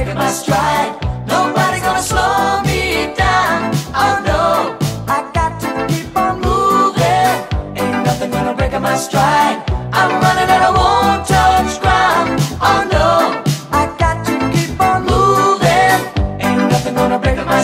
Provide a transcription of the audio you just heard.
breaking my stride. Nobody's gonna slow me down. Oh no, I got to keep on moving. Ain't nothing gonna break my stride. I'm running and I won't touch ground. Oh no, I got to keep on moving. Ain't nothing gonna break my stride.